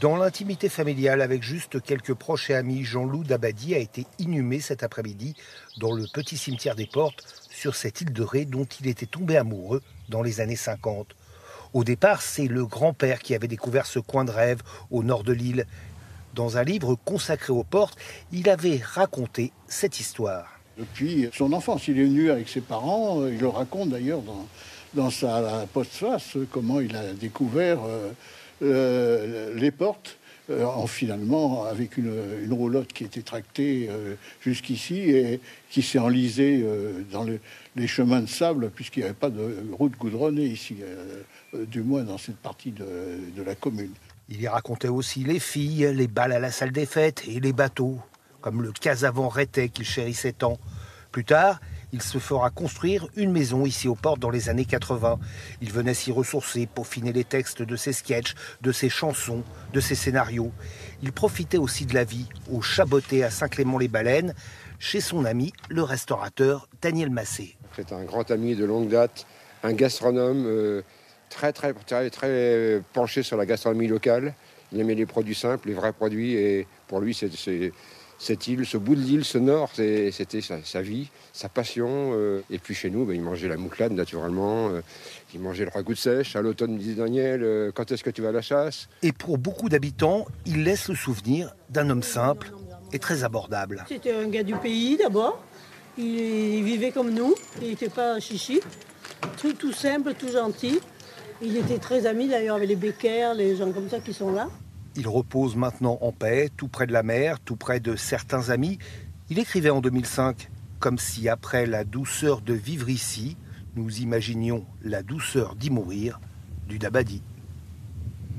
Dans l'intimité familiale, avec juste quelques proches et amis, Jean-Loup Dabadi a été inhumé cet après-midi dans le petit cimetière des Portes sur cette île de Ré dont il était tombé amoureux dans les années 50. Au départ, c'est le grand-père qui avait découvert ce coin de rêve au nord de l'île. Dans un livre consacré aux portes, il avait raconté cette histoire. Depuis son enfance, il est venu avec ses parents, il le raconte d'ailleurs dans, sa postface, comment il a découvert euh, euh, les portes. Euh, en finalement avec une, roulotte qui était tractée jusqu'ici et qui s'est enlisée dans les chemins de sable puisqu'il n'y avait pas de route goudronnée ici, du moins dans cette partie de, de la commune. Il y racontait aussi les filles, les balles à la salle des fêtes et les bateaux, comme le Casavant Rétais qu'il chérissait tant. Plus tard, il se fera construire une maison ici aux portes dans les années 80. Il venait s'y ressourcer, peaufiner les textes de ses sketchs, de ses chansons, de ses scénarios. Il profitait aussi de la vie au Chaboté à Saint-Clément-les-Baleines, chez son ami, le restaurateur Daniel Massé. C'est un grand ami de longue date, un gastronome euh, très, très, très, très penché sur la gastronomie locale. Il aimait les produits simples, les vrais produits, et pour lui, c'est cette île, ce bout de l'île, ce nord, c'était sa, vie, sa passion. Euh. et puis chez nous, ben, il mangeait la mouclade naturellement, euh. il mangeait le ragoût de sèche. À l'automne, il disait Daniel, euh, quand est-ce que tu vas à la chasse? Et pour beaucoup d'habitants, il laisse le souvenir d'un homme simple et très abordable. C'était un gars du pays d'abord. Il vivait comme nous, il n'était pas chichi. Tout, tout simple, tout gentil. Il était très ami d'ailleurs avec les bécaires, les gens comme ça qui sont là. Il repose maintenant en paix, tout près de la mer, tout près de certains amis. Il écrivait en 2005 comme si après la douceur de vivre ici, nous imaginions la douceur d'y mourir du Dabadi.